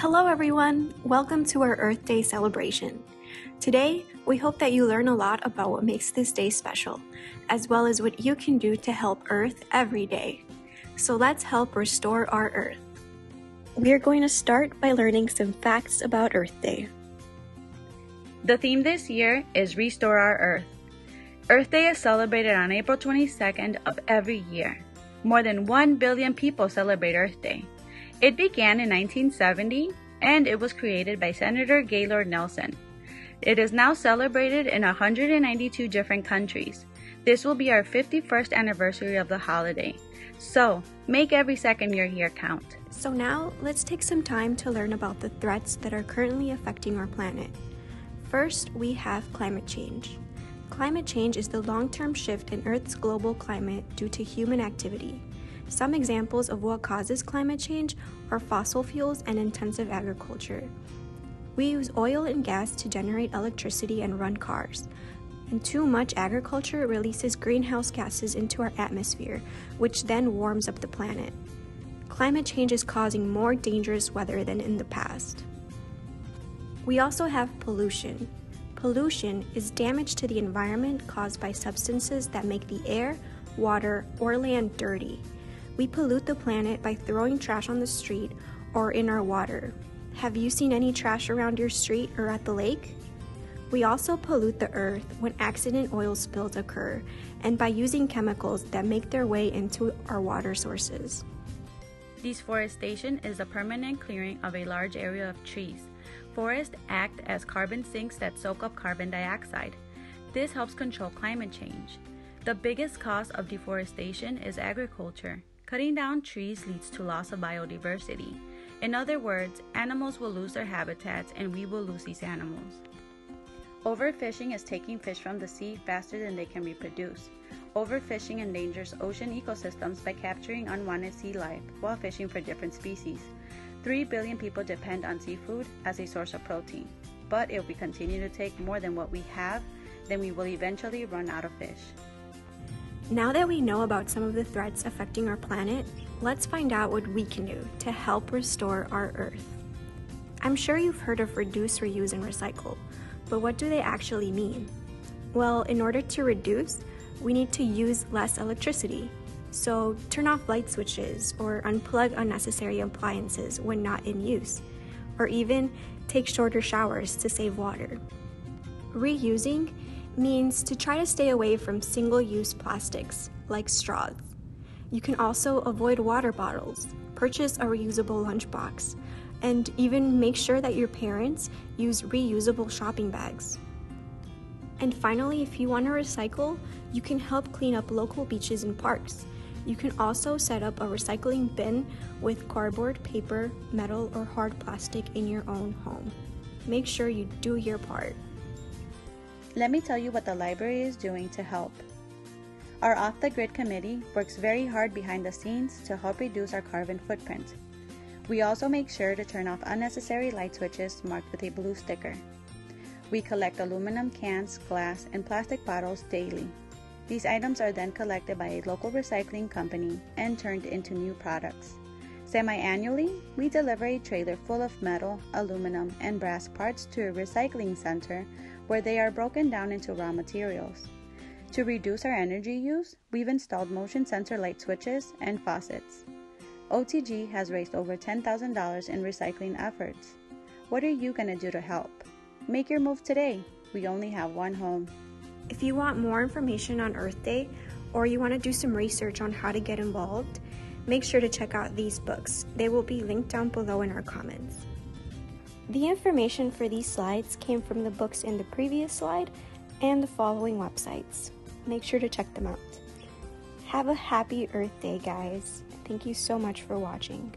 Hello, everyone. Welcome to our Earth Day celebration. Today, we hope that you learn a lot about what makes this day special, as well as what you can do to help Earth every day. So let's help restore our Earth. We're going to start by learning some facts about Earth Day. The theme this year is Restore Our Earth. Earth Day is celebrated on April 22nd of every year. More than 1 billion people celebrate Earth Day. It began in 1970 and it was created by Senator Gaylord Nelson. It is now celebrated in 192 different countries. This will be our 51st anniversary of the holiday. So, make every second you're here count. So, now let's take some time to learn about the threats that are currently affecting our planet. First, we have climate change. Climate change is the long term shift in Earth's global climate due to human activity. Some examples of what causes climate change are fossil fuels and intensive agriculture. We use oil and gas to generate electricity and run cars and too much agriculture releases greenhouse gases into our atmosphere, which then warms up the planet. Climate change is causing more dangerous weather than in the past. We also have pollution. Pollution is damage to the environment caused by substances that make the air, water, or land dirty. We pollute the planet by throwing trash on the street or in our water. Have you seen any trash around your street or at the lake? We also pollute the earth when accident oil spills occur and by using chemicals that make their way into our water sources. Deforestation is a permanent clearing of a large area of trees. Forests act as carbon sinks that soak up carbon dioxide. This helps control climate change. The biggest cause of deforestation is agriculture. Cutting down trees leads to loss of biodiversity. In other words, animals will lose their habitats and we will lose these animals. Overfishing is taking fish from the sea faster than they can reproduce. Overfishing endangers ocean ecosystems by capturing unwanted sea life while fishing for different species. 3 billion people depend on seafood as a source of protein. But if we continue to take more than what we have, then we will eventually run out of fish. Now that we know about some of the threats affecting our planet, let's find out what we can do to help restore our Earth. I'm sure you've heard of reduce, reuse, and recycle. But what do they actually mean? Well, in order to reduce, we need to use less electricity. So turn off light switches or unplug unnecessary appliances when not in use, or even take shorter showers to save water. Reusing means to try to stay away from single use plastics like straws. You can also avoid water bottles, purchase a reusable lunchbox, and even make sure that your parents use reusable shopping bags. And finally, if you want to recycle, you can help clean up local beaches and parks. You can also set up a recycling bin with cardboard, paper, metal, or hard plastic in your own home. Make sure you do your part. Let me tell you what the library is doing to help. Our Off the Grid committee works very hard behind the scenes to help reduce our carbon footprint. We also make sure to turn off unnecessary light switches marked with a blue sticker. We collect aluminum cans, glass, and plastic bottles daily. These items are then collected by a local recycling company and turned into new products. Semi annually, we deliver a trailer full of metal, aluminum, and brass parts to a recycling center where they are broken down into raw materials. To reduce our energy use, we've installed motion sensor light switches and faucets. OTG has raised over $10,000 in recycling efforts. What are you going to do to help? Make your move today. We only have one home. If you want more information on Earth Day or you want to do some research on how to get involved, make sure to check out these books. They will be linked down below in our comments. The information for these slides came from the books in the previous slide and the following websites. Make sure to check them out. Have a happy Earth Day, guys. Thank you so much for watching.